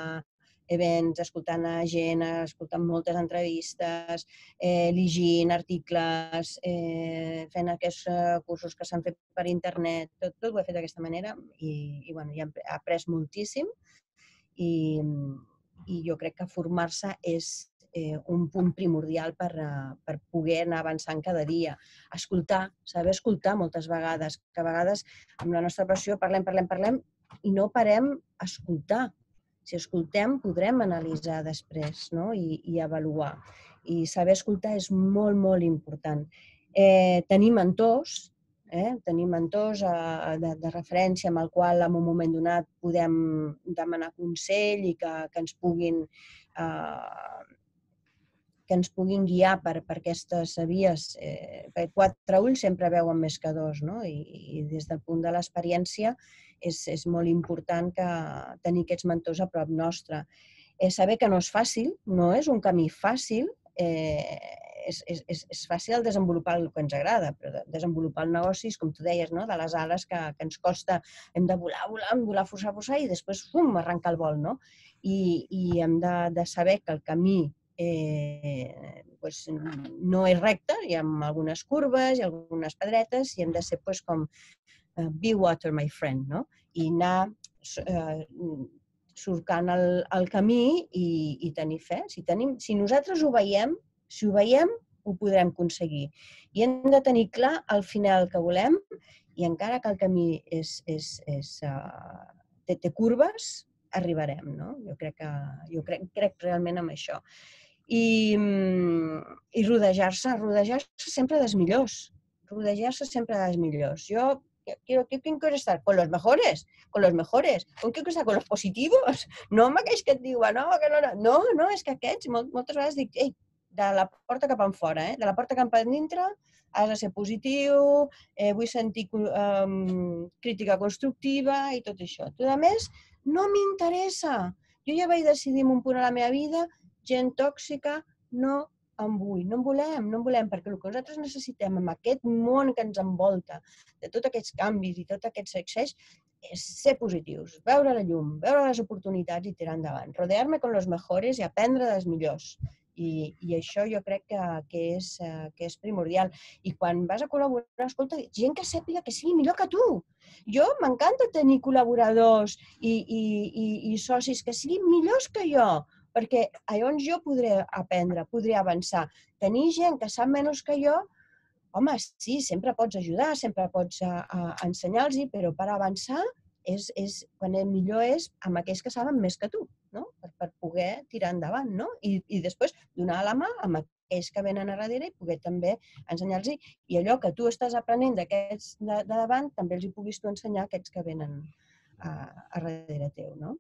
events, escoltant a gent, escoltant moltes entrevistes, eh, llegint articles, eh, fent aquests eh, cursos que s'han fet per internet, tot, tot ho he fet d'aquesta manera i, i bueno, ja he après moltíssim i, i jo crec que formar-se és eh, un punt primordial per, uh, per poder anar avançant cada dia. Escoltar, saber escoltar moltes vegades, que a vegades amb la nostra passió parlem, parlem, parlem i no parem a escoltar. Si escoltem, podrem analitzar després no? I, i avaluar. I saber escoltar és molt, molt important. Eh, tenir mentors, eh? tenir mentors eh, de, de referència amb el qual en un moment donat podem demanar consell i que, que ens puguin eh, que ens puguin guiar per, per aquestes vies. Eh, quatre ulls sempre veuen més que dos, no? I, i des del punt de l'experiència és, és molt important que tenir aquests mentors a prop nostre. Eh, saber que no és fàcil, no és un camí fàcil, eh, és, és, és, és fàcil desenvolupar el que ens agrada, però desenvolupar el negoci és, com tu deies, no? de les ales que, que ens costa, hem de volar, volar, volar, forçar, forçar i després, fum, arrencar el vol, no? I, i hem de, de saber que el camí eh, pues, no és recte, hi ha algunes curves, i algunes pedretes, i hem de ser pues, com uh, be water, my friend, no? i anar eh, surcant el, el camí i, i tenir fe. Si, tenim, si nosaltres ho veiem, si ho veiem, ho podrem aconseguir. I hem de tenir clar al final que volem i encara que el camí és, és, és, uh, té, té curves, arribarem. No? Jo crec, que, jo crec, crec realment en això i, mm, i rodejar-se, rodejar-se sempre dels millors, rodejar-se sempre dels millors. Jo quiero, quiero estar con los mejores, con los mejores. Com quiero estar con los positivos? [laughs] No amb aquells que et diuen, no, que no, no. No, no, és que aquests, moltes vegades dic, ei, de la porta cap enfora, eh? de la porta cap dintre, has de ser positiu, eh, vull sentir um, crítica constructiva i tot això. Tot a més, no m'interessa. Jo ja vaig decidir en un punt a la meva vida, gent tòxica, no en vull, no en volem, no en volem, perquè el que nosaltres necessitem en aquest món que ens envolta, de tots aquests canvis i tot aquest succés, és ser positius, veure la llum, veure les oportunitats i tirar endavant. Rodear-me con los mejores i aprendre dels millors. I, i això jo crec que, que, és, uh, que és primordial. I quan vas a col·laborar, escolta, gent que sàpiga que sigui millor que tu. Jo m'encanta tenir col·laboradors i, i, i, i socis que siguin millors que jo, perquè llavors jo podré aprendre, podré avançar. Tenir gent que sap menys que jo, home, sí, sempre pots ajudar, sempre pots uh, ensenyar-los, però per avançar és, és, quan el millor és amb aquells que saben més que tu, no? per, per poder tirar endavant. No? I, I després donar la mà amb aquells que venen a darrere i poder també ensenyar-los i allò que tu estàs aprenent d'aquests de, de davant també els hi puguis tu ensenyar a aquests que venen a, a darrere teu. No?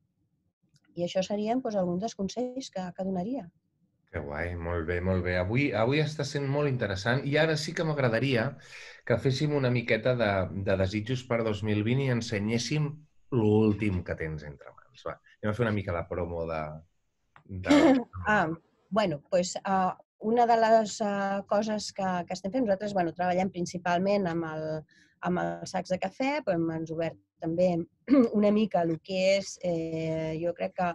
I això serien doncs, alguns dels consells que, que donaria. Que guai, molt bé, molt bé. Avui, avui està sent molt interessant i ara sí que m'agradaria que féssim una miqueta de, de desitjos per 2020 i ensenyéssim l'últim que tens entre mans. Va, anem a fer una mica la promo de... de... [laughs] ah, bueno, pues, uh, una de les uh, coses que, que estem fent, nosaltres bueno, treballem principalment amb, el, amb els sacs de cafè, però hem obert també [clears throat] una mica el que és, eh, jo crec que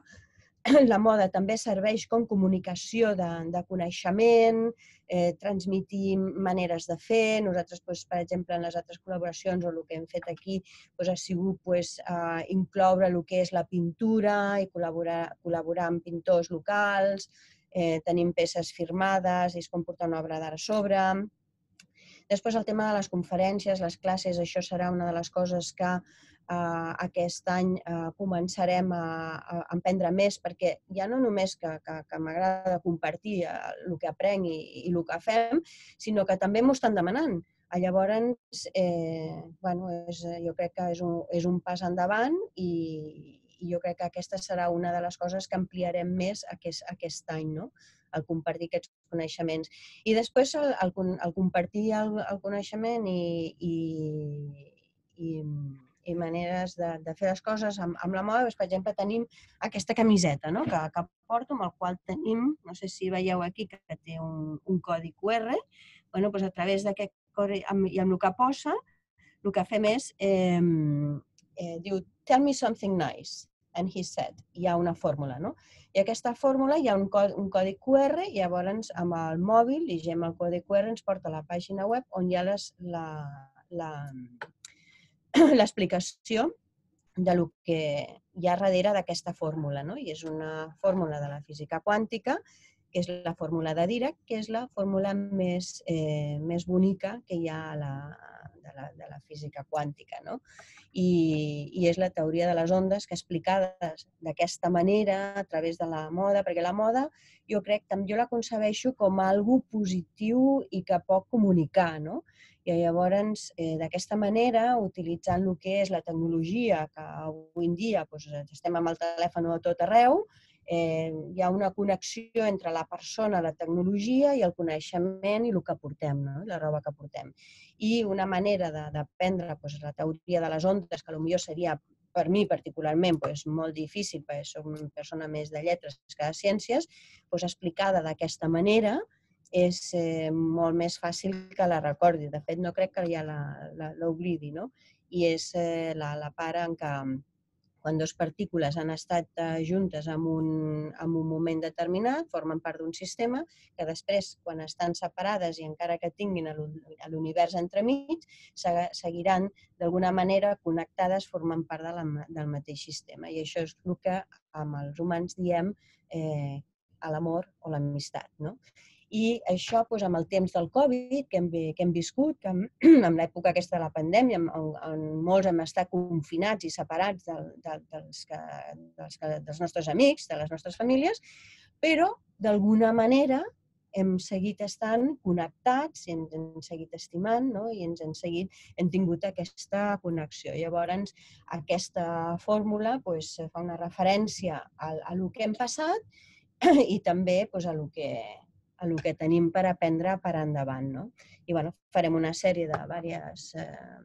[clears throat] la moda també serveix com comunicació de, de coneixement, eh, transmitir maneres de fer. Nosaltres, doncs, per exemple, en les altres col·laboracions o el que hem fet aquí doncs, ha sigut doncs, eh, incloure el que és la pintura i col·laborar, col·laborar amb pintors locals, eh, tenim peces firmades i es com portar una obra d'art a sobre. Després el tema de les conferències, les classes, això serà una de les coses que eh, aquest any eh, començarem a, a emprendre més perquè ja no només que, que, que m'agrada compartir eh, el que aprenc i, i el que fem, sinó que també m'ho estan demanant. Llavors, eh, bueno, és, jo crec que és un, és un pas endavant i, i jo crec que aquesta serà una de les coses que ampliarem més aquest, aquest any, no? el compartir aquests coneixements. I després el, el, el compartir el, el coneixement i, i, i i maneres de, de fer les coses amb, amb la moda. Doncs, per exemple, tenim aquesta camiseta no? que, que porto, amb el qual tenim, no sé si veieu aquí, que té un, un codi QR. bueno, doncs a través d'aquest codi amb, i amb el que posa, el que fem és, eh, eh, diu, tell me something nice. And he said, hi ha una fórmula, no? I aquesta fórmula hi ha un codi, un codi QR i llavors amb el mòbil, llegem el codi QR, ens porta a la pàgina web on hi ha les, la, la, [clears throat] l'explicació de lo que hi ha darrere d'aquesta fórmula. No? I és una fórmula de la física quàntica, que és la fórmula de Dirac, que és la fórmula més, eh, més bonica que hi ha a la, de, la, de la física quàntica. No? I, I és la teoria de les ondes que explicades d'aquesta manera, a través de la moda, perquè la moda jo crec que jo la concebeixo com algo positiu i que pot comunicar, no? I llavors, eh, d'aquesta manera, utilitzant el que és la tecnologia, que avui en dia doncs, estem amb el telèfon a tot arreu, eh, hi ha una connexió entre la persona, la tecnologia i el coneixement i el que portem, no? la roba que portem. I una manera d'aprendre doncs, la teoria de les ondes, que potser seria per mi particularment doncs, molt difícil, perquè soc una persona més de lletres que de ciències, doncs, explicada d'aquesta manera, és eh, molt més fàcil que la recordi. De fet, no crec que ja l'oblidi, no? I és eh, la, la part en què quan dues partícules han estat eh, juntes en un, en un moment determinat, formen part d'un sistema que després, quan estan separades i encara que tinguin l'univers entremig, seguiran d'alguna manera connectades, formant part de la, del mateix sistema. I això és el que amb els humans diem eh, l'amor o l'amistat. No? I això, doncs, amb el temps del Covid que hem, que hem viscut, que amb, [clears throat] amb l'època aquesta de la pandèmia, on, on molts hem estat confinats i separats del, del, dels, que, dels, que, dels nostres amics, de les nostres famílies, però, d'alguna manera, hem seguit estant connectats ens hem seguit estimant no? i ens hem seguit, hem tingut aquesta connexió. Llavors, aquesta fórmula pues, fa una referència a, a lo que hem passat [clears throat] i també pues, a, lo que, a lo que tenim per aprendre per endavant. No? I bueno, farem una sèrie de diverses, eh,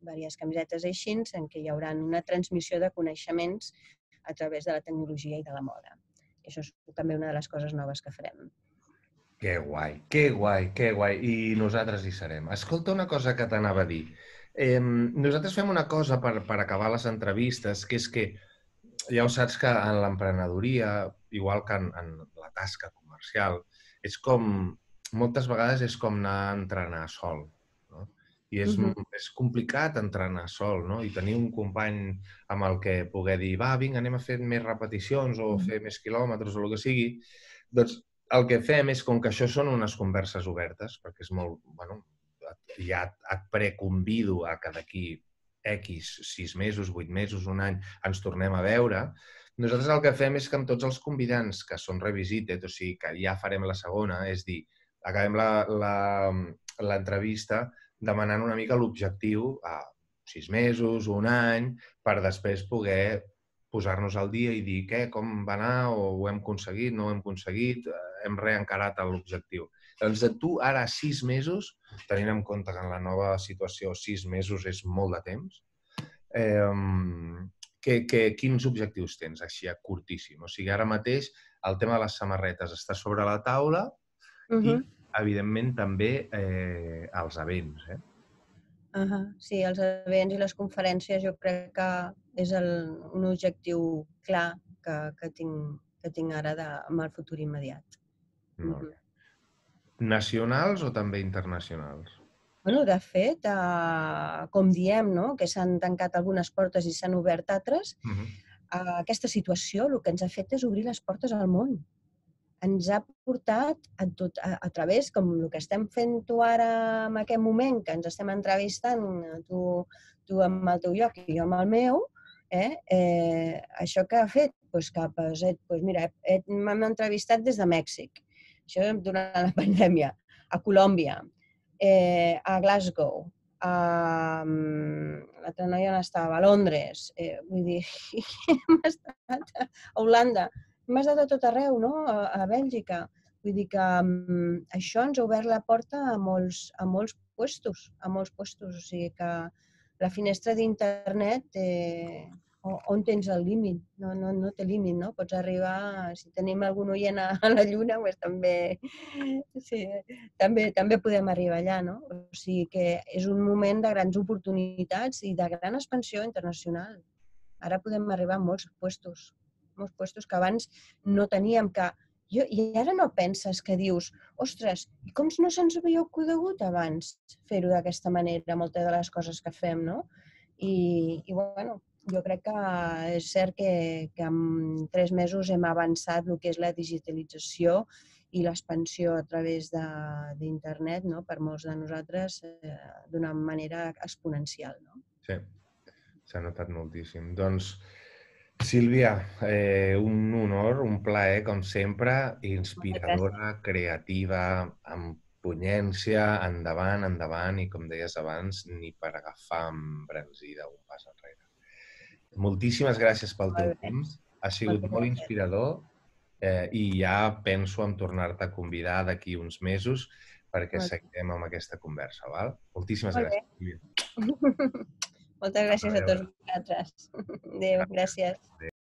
diverses camisetes així en què hi haurà una transmissió de coneixements a través de la tecnologia i de la moda. I això és també una de les coses noves que farem. Que guai, que guai, que guai. I nosaltres hi serem. Escolta una cosa que t'anava a dir. Eh, nosaltres fem una cosa per, per acabar les entrevistes, que és que ja ho saps que en l'emprenedoria, igual que en, en la tasca comercial, és com, moltes vegades és com anar a entrenar sol. No? I és, uh -huh. és complicat entrenar sol, no? I tenir un company amb el que poder dir, va, vinga, anem a fer més repeticions o uh -huh. fer més quilòmetres o el que sigui. Doncs el que fem és, com que això són unes converses obertes, perquè és molt, bueno, ja et preconvido a que d'aquí X, sis mesos, vuit mesos, un any, ens tornem a veure, nosaltres el que fem és que amb tots els convidants que són revisited, o sigui, que ja farem la segona, és dir, acabem l'entrevista demanant una mica l'objectiu a sis mesos, un any, per després poder posar-nos al dia i dir què, com va anar, o ho hem aconseguit, no ho hem aconseguit, eh, hem reencarat l'objectiu. Doncs de tu ara sis mesos, tenint en compte que en la nova situació sis mesos és molt de temps, eh, que, que, quins objectius tens així a curtíssim? O sigui, ara mateix el tema de les samarretes està sobre la taula uh -huh. i evidentment, també eh, els events. Eh? Uh -huh. Sí, els events i les conferències jo crec que és el, un objectiu clar que, que, tinc, que tinc ara de, amb el futur immediat. Molt bé. Nacionals o també internacionals? Bueno, de fet, eh, com diem, no? que s'han tancat algunes portes i s'han obert altres, uh -huh. eh, aquesta situació el que ens ha fet és obrir les portes al món ens ha portat a, tot, a, a través, com el que estem fent tu ara en aquest moment, que ens estem entrevistant, tu, tu amb el teu lloc i jo amb el meu, eh? Eh, això que ha fet, doncs cap a, doncs mira, m'han entrevistat des de Mèxic, això durant la [laughs] pandèmia, a Colòmbia, eh, a Glasgow, a, l'altra noia on estava, a Londres, eh, vull dir, [laughs] hem estat a Holanda, hem estat a tot arreu, no? A, a Bèlgica. Vull dir que um, això ens ha obert la porta a molts, a molts puestos, a molts puestos. O sigui que la finestra d'internet eh, on tens el límit? No, no, no té límit, no? Pots arribar, si tenim algun oient a, la Lluna, pues també, sí, també, també podem arribar allà, no? O sigui que és un moment de grans oportunitats i de gran expansió internacional. Ara podem arribar a molts puestos molts puestos que abans no teníem que... Jo, I ara no penses que dius, ostres, com no se'ns havia ocorregut abans fer-ho d'aquesta manera, moltes de les coses que fem, no? I, i bueno, jo crec que és cert que, que en tres mesos hem avançat el que és la digitalització i l'expansió a través d'internet no? per molts de nosaltres eh, d'una manera exponencial. No? Sí, s'ha notat moltíssim. Doncs Sílvia, eh, un honor, un plaer, com sempre, inspiradora, creativa, amb punyència, endavant, endavant, i com deies abans, ni per agafar embranzida un pas enrere. Moltíssimes gràcies pel teu temps. Ha sigut molt inspirador eh, i ja penso en tornar-te a convidar d'aquí uns mesos perquè seguirem amb aquesta conversa. Val? Moltíssimes molt gràcies. [laughs] Moltes gràcies a, a tots vosaltres. [laughs] Adéu, gràcies. Adéu.